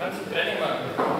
Anzi, prima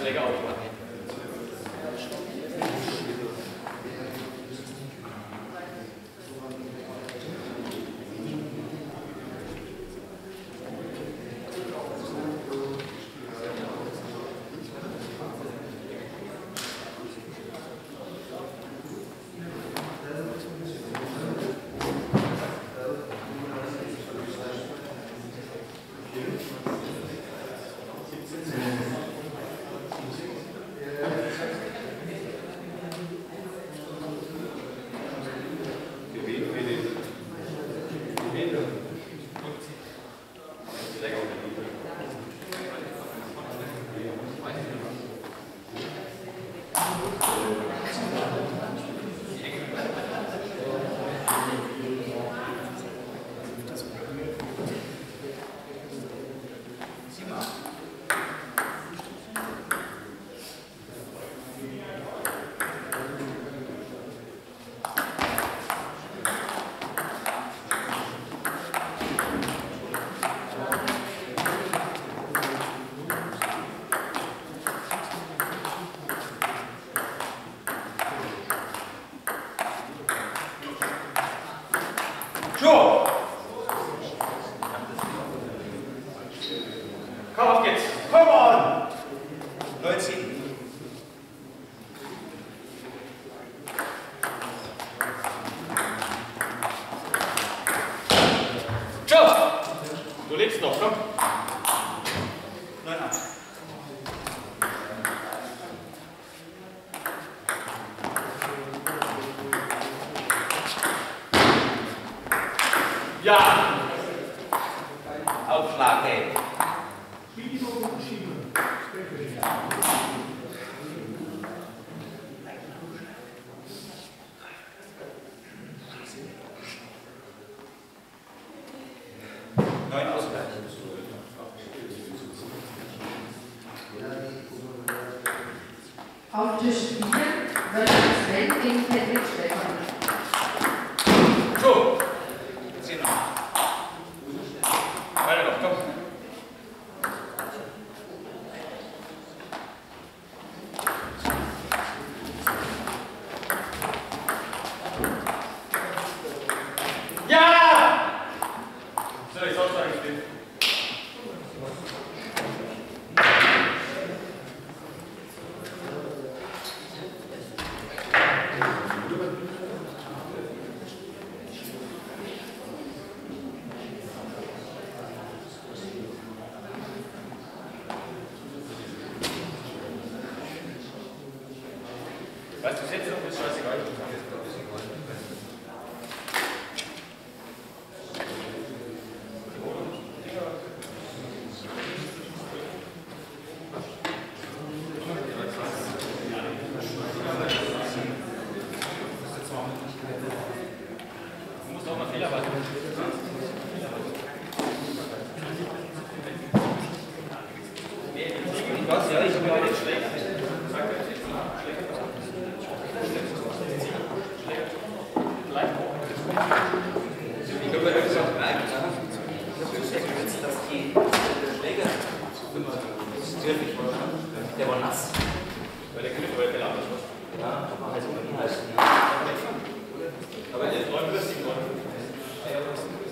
Vorne Komm, auf geht's. Come on! 19. Joe! Du lebst noch, komm. 9, 8. Ja! Auf Vorsitzender. Der war nass. Weil der Griff war ja gelagert. Ja, also Inhalt. Aber räumen wir das Ding räumen. Äh, ich muss den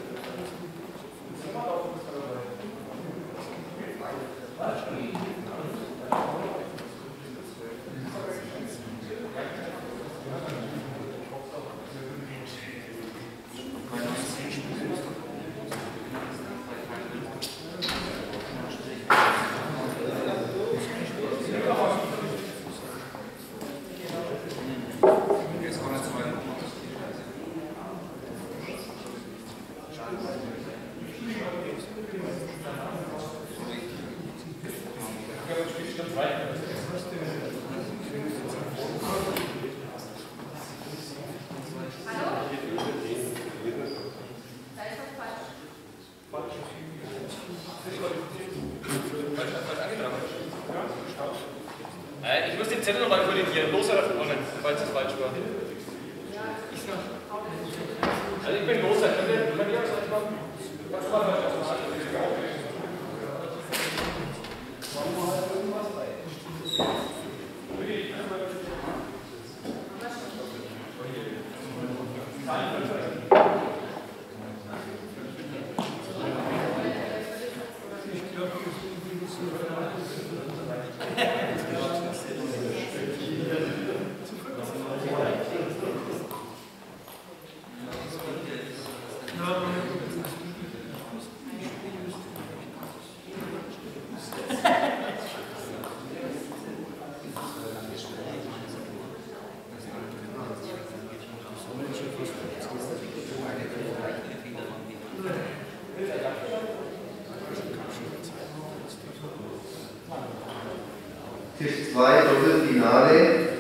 Zettel nochmal korrigieren. Los oder vorne, falls es falsch war. Ich noch. 2 Doppelfinale.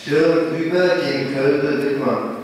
Schirm über gegen Kölbe Wittmann.